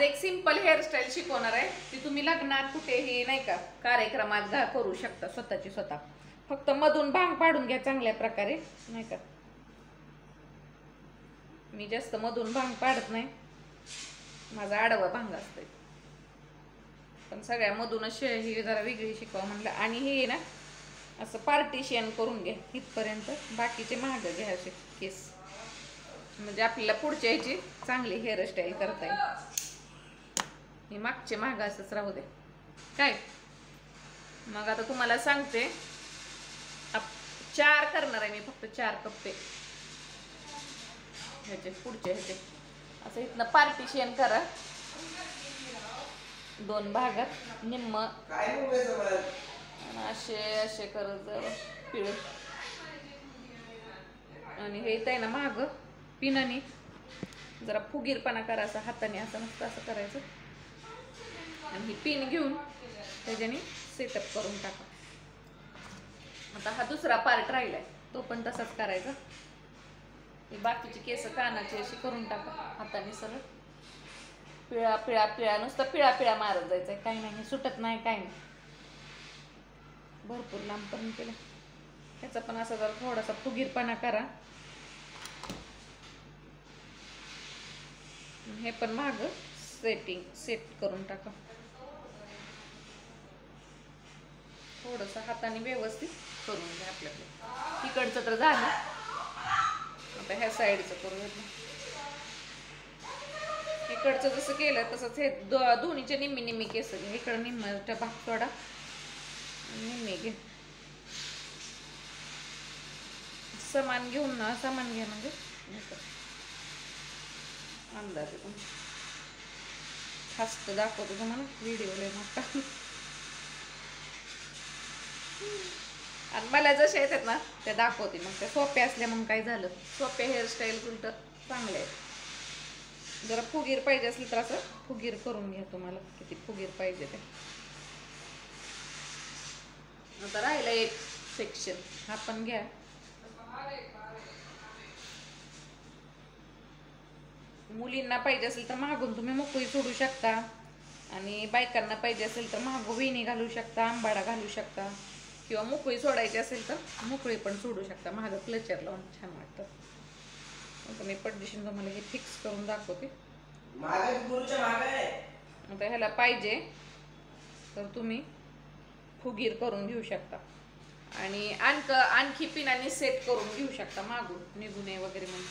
आज एक simple hairstyle शिकवणार आहे. ती तुम्ही लग्नात कुठेही नाही का कार्यक्रमात घा करू शकता स्वतःची स्वतः. फक्त मधून भांग पाडून घ्या चांगल्या प्रकारे नाही का? मी जास्त मधून भांग पाडत नाही. माझा आडवा भांग असतोय. पण सगळ्या मधूनच शे- ही जरा वेगळी शिकवा म्हणलं. आणि हे ना असं पार्टिशियन करून घ्या इथपर्यंत. बाकीचे महाग घ्या असे केस. म्हणजे आपल्याला पुढच्या ह्याची चांगली हेअरस्टाईल करता येईल. हे मागचे महाग असंच राहू दे. काय? मग आता तुम्हाला सांगते. आप- चार करणार आहे मी फक्त चार कप्पे. ह्याचे पुढचे ह्याचे. असं इथनं पार्टिशियन करा. दोन भागात निम्म. असे असे करत पिळ. आणि हे आहे ना माग. पिनाने जरा फुगीरपणा करायचा हाताने असं नसतं असं करायचं. आणि ही पिन घेऊन त्याच्याने सेटअप करून टाका. आता हा दुसरा पार्ट राहिलाय. तो पण तसाच करायचा. बाकीची केस कानाची अशी करून टाका. हाताने सरळ. पिळा पिळा पिळा. नुसतं पिळा पिळा मारत जायचंय. काही नाही. सुटत नाही काही नाही. भरपूर लांब पण केलं. त्याचा पण असा जरा थोडासा फुगीरपणा करा. हे पण माग. सेटिंग सेट करून टाका. थोडस हाताने व्यवस्थित करून घ्या आपल्याकडे. तिकडचं तर झालं. आता ह्या साईडचं करून घेतलं. इकडचं जसं केलं तसंच हे दो- दोन्हीचे निम्मी निम्मी केस घ्या. इकडं निम्मचा भाग थोडा निम्मी घे समान घेऊन ना समान घ्या म्हणजे. अंदाजे पण. फास्ट दाखवतो तुम्हाला. व्हिडिओ लय मोठा. आणि मला जसे येतात ना ते दाखवते मग. त्या सोप्या असल्या मग काय झालं. सोप्या हेअरस्टाईल उलट चांगले आहेत जरा फुगीर पाहिजे असली तर असं फुगीर करून घ्या तुम्हाला. किती फुगीर पाहिजे ते. आता राहिला एक सेक्शन हा पण घ्या. मुलींना पाहिजे असेल तर मागून तुम्ही मोकळी सोडू शकता. आणि बायकांना पाहिजे असेल तर मागू वेणी घालू शकता आंबाडा घालू शकता. किंवा मोकळी सोडायची असेल तर मोकळी पण सोडू शकता. मागं क्लचर लावून छान वाटतं. आता मी पडदिशीन तुम्हाला हे फिक्स करून दाखवते. आता ह्याला पाहिजे तर तुम्ही फुगीर करून घेऊ शकता. आणि आणख आणखी पिनाने सेट करून घेऊ शकता मागून निघू नये वगैरे म्हणून.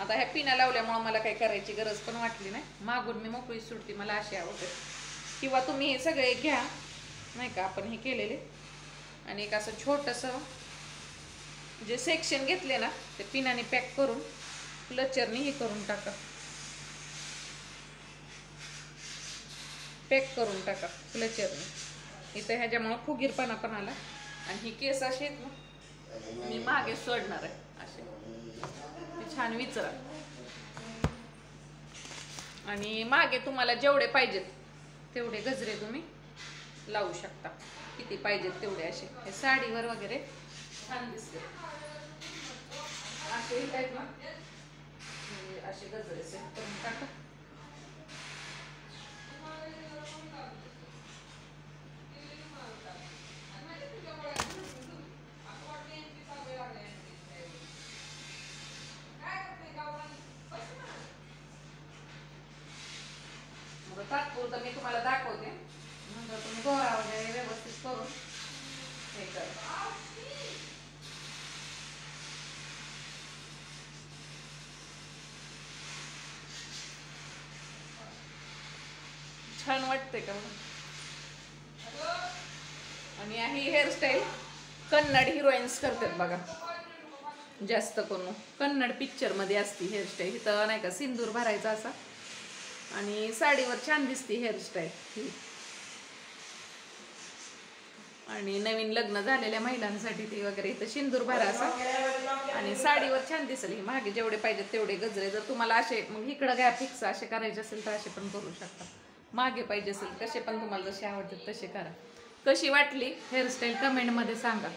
आता ह्या पिना लावल्यामुळं मला काही करायची गरज पण वाटली नाही. मागून मी मोकळी सुटते मला अशी आवडते किंवा तुम्ही हे सगळे घ्या नाही का आपण हे केलेले. आणि एक असं छोटंसं जे सेक्शन घेतले ना ते पिनाने पॅक करून क्लचरने हे करून टाका. पॅक करून टाका क्लचरने इथं ह्याच्यामुळं फुगीरपणा पण आला. आणि ही केस अशी आहेत ना मी मागे सोडणार आहे. असे. ते छान विचरा. आणि मागे तुम्हाला जेवढे पाहिजेत तेवढे गजरे तुम्ही लावू शकता. किती पाहिजेत तेवढे असे. हे साडीवर वगैरे छान दिसते. असे आहेत ना. असे गजरे सेट करून टाका. मग तात्पुरतं मी तुम्हाला दाखवते. नंतर तुम्ही गोळा वगैरे व्यवस्थित करून हे करा. छान वाटते का? मग आणि ही हेअरस्टाईल कन्नड हिरोईन्स करतात बघा. जास्त करून. कन्नड पिक्चरमध्ये असती हेअरस्टाईल इथं नाही का सिंदूर भरायचा असा. आणि साडीवर छान दिसते हेअरस्टाईल ही आणि नवीन लग्न झालेल्या महिलांसाठी ती वगैरे इथं सिंदूर भरा असा. आणि साडीवर छान दिसेल. ही मागे जेवढे पाहिजेत तेवढे गजरे. जर तुम्हाला असे मग इकडं काय फिक्स असे करायचे असेल तर असे पण करू शकता. मागे पाहिजे असेल कसे पण तुम्हाला जसे आवडतात तसे करा. कशी वाटली हेअरस्टाईल कमेंटमध्ये सांगा.